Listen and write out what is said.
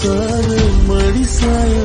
சார மடி சாய